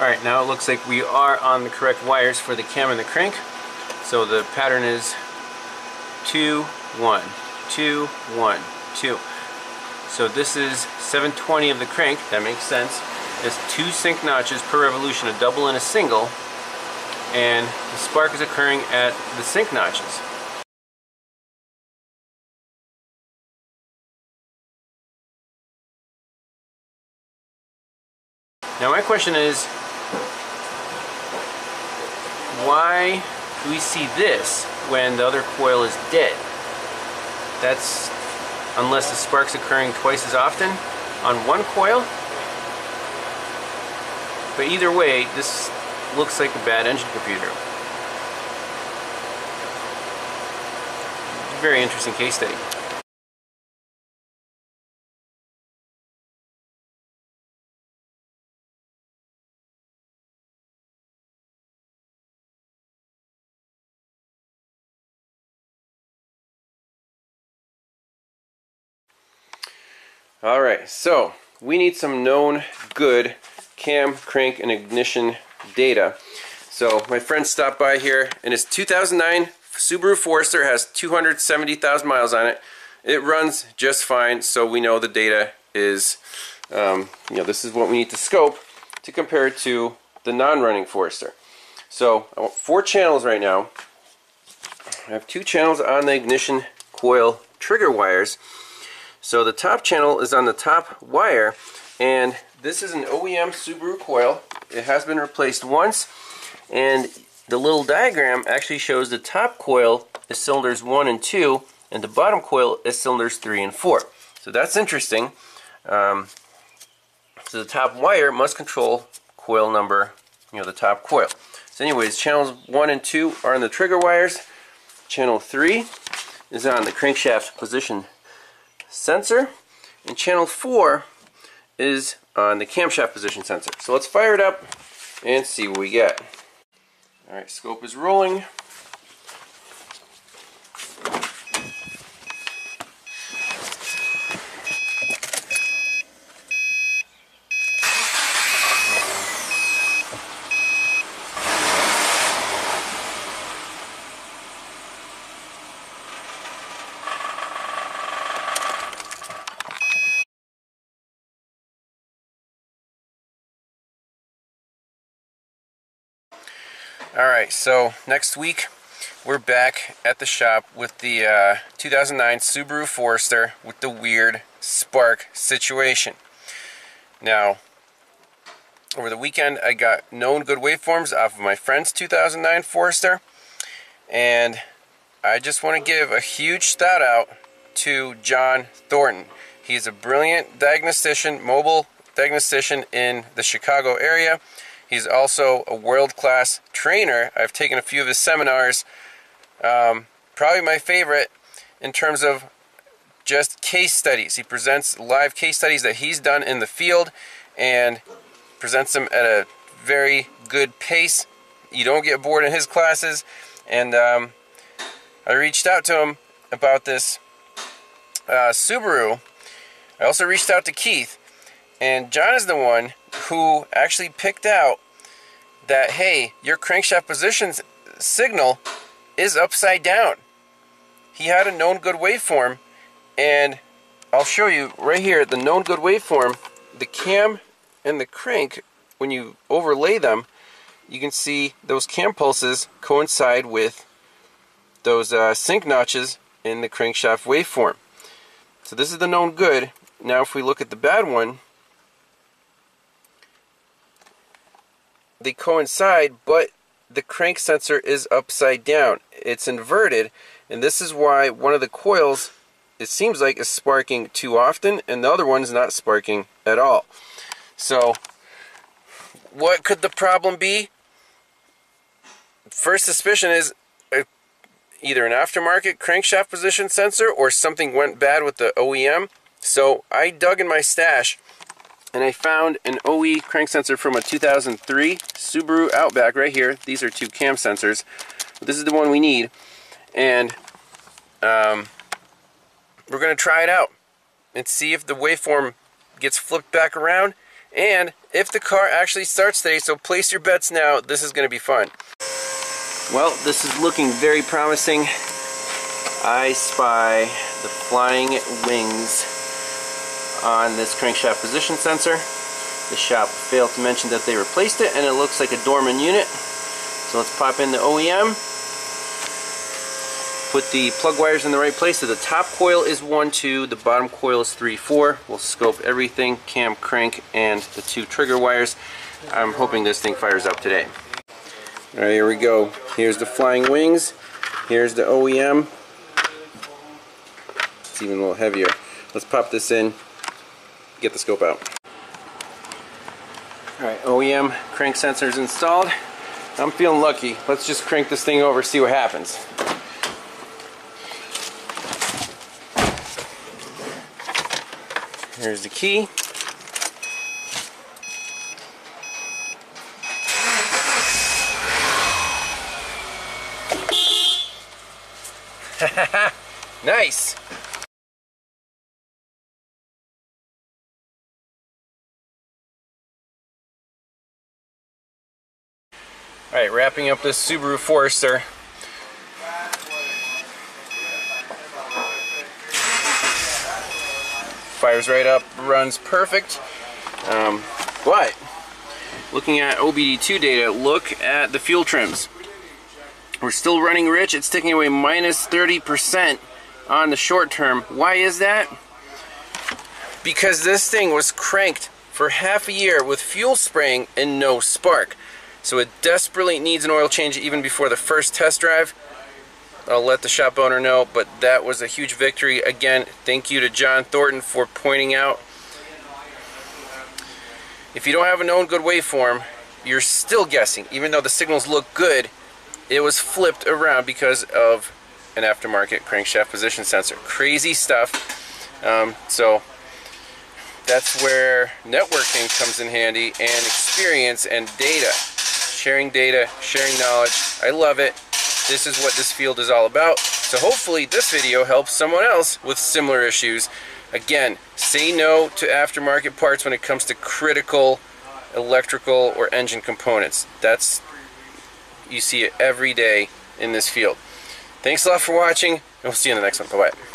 Alright, now it looks like we are on the correct wires for the cam and the crank. So the pattern is 2, 1, 2, 1, 2. So this is 720 of the crank, that makes sense. It's two sync notches per revolution, a double and a single. And the spark is occurring at the sync notches. Now my question is, why do we see this when the other coil is dead? That's unless the spark's occurring twice as often on one coil. But either way, this looks like a bad engine computer. Very interesting case study. Alright, so we need some known good cam, crank, and ignition data. So my friend stopped by here and his 2009 Subaru Forester has 270,000 miles on it. It runs just fine, so we know the data is, um, you know, this is what we need to scope to compare to the non-running Forester. So I want four channels right now. I have two channels on the ignition coil trigger wires so the top channel is on the top wire and this is an OEM Subaru coil. It has been replaced once and the little diagram actually shows the top coil is cylinders 1 and 2 and the bottom coil is cylinders 3 and 4. So that's interesting. Um, so the top wire must control coil number, you know, the top coil. So anyways, channels 1 and 2 are on the trigger wires. Channel 3 is on the crankshaft position sensor. And channel 4 is on the camshaft position sensor. So let's fire it up and see what we get. Alright, scope is rolling. Alright, so next week we're back at the shop with the uh, 2009 Subaru Forester with the weird spark situation. Now, over the weekend I got known good waveforms off of my friend's 2009 Forester and I just want to give a huge shout out to John Thornton. He's a brilliant diagnostician, mobile diagnostician in the Chicago area He's also a world-class trainer. I've taken a few of his seminars. Um, probably my favorite in terms of just case studies. He presents live case studies that he's done in the field and presents them at a very good pace. You don't get bored in his classes. And um, I reached out to him about this uh, Subaru. I also reached out to Keith. And John is the one who actually picked out that, hey, your crankshaft position signal is upside down. He had a known good waveform, and I'll show you right here the known good waveform, the cam and the crank, when you overlay them, you can see those cam pulses coincide with those uh, sync notches in the crankshaft waveform. So this is the known good. Now if we look at the bad one, they coincide, but the crank sensor is upside down. It's inverted, and this is why one of the coils, it seems like, is sparking too often, and the other one's not sparking at all. So, what could the problem be? First suspicion is a, either an aftermarket crankshaft position sensor or something went bad with the OEM. So I dug in my stash and I found an OE crank sensor from a 2003 Subaru Outback right here. These are two cam sensors. This is the one we need. And um, we're going to try it out and see if the waveform gets flipped back around and if the car actually starts today, so place your bets now, this is going to be fun. Well, this is looking very promising. I spy the flying wings on this crankshaft position sensor. The shop failed to mention that they replaced it and it looks like a Dorman unit. So let's pop in the OEM. Put the plug wires in the right place. So the top coil is 1, 2, the bottom coil is 3, 4. We'll scope everything, cam, crank, and the two trigger wires. I'm hoping this thing fires up today. Alright, here we go. Here's the flying wings. Here's the OEM. It's even a little heavier. Let's pop this in, get the scope out. Alright, OEM crank sensors installed. I'm feeling lucky. Let's just crank this thing over, see what happens. Here's the key. nice. Alright, wrapping up this Subaru Forester. Fires right up, runs perfect. Um, but, looking at OBD2 data, look at the fuel trims. We're still running rich. It's taking away minus 30% on the short term. Why is that? Because this thing was cranked for half a year with fuel spraying and no spark. So it desperately needs an oil change even before the first test drive. I'll let the shop owner know, but that was a huge victory. Again, thank you to John Thornton for pointing out. If you don't have a known good waveform, you're still guessing. Even though the signals look good, it was flipped around because of an aftermarket crankshaft position sensor. Crazy stuff. Um, so that's where networking comes in handy and experience and data. Sharing data, sharing knowledge. I love it. This is what this field is all about. So hopefully this video helps someone else with similar issues. Again, say no to aftermarket parts when it comes to critical electrical or engine components. That's you see it every day in this field. Thanks a lot for watching, and we'll see you in the next one. Bye-bye.